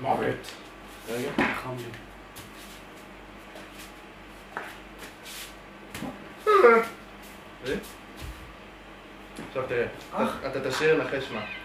מוות. רגע. חם לי. עכשיו תראה, אתה תשאיר נחש מה.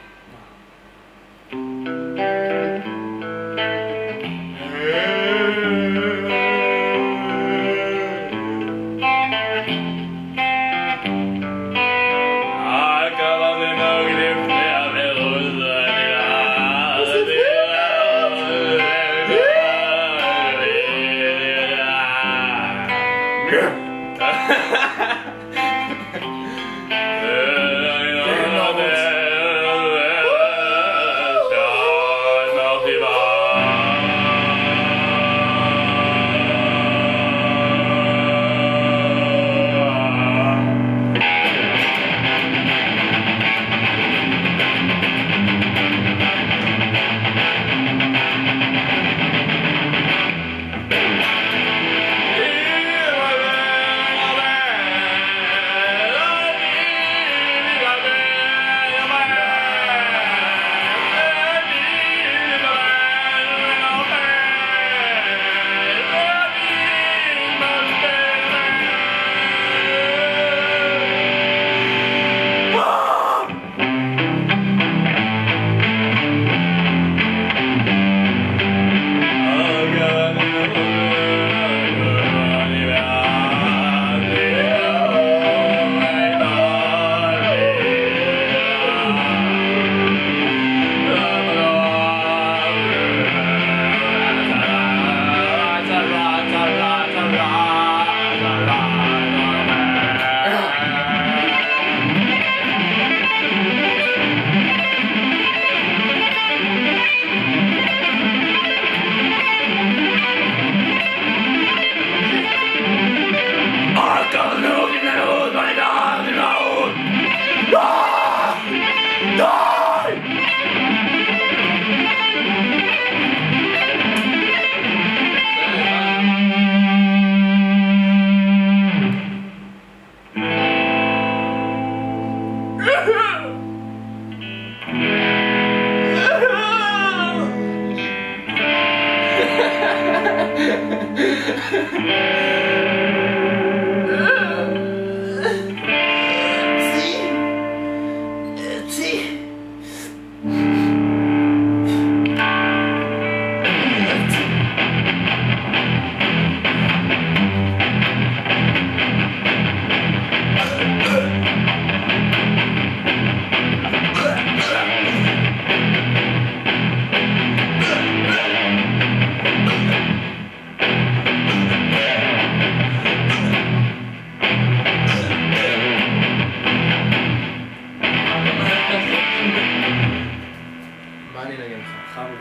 많이 나겠 어. 가 보.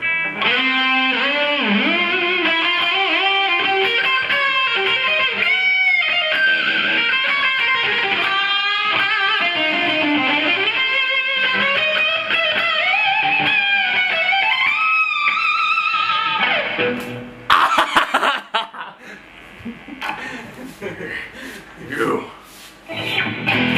you.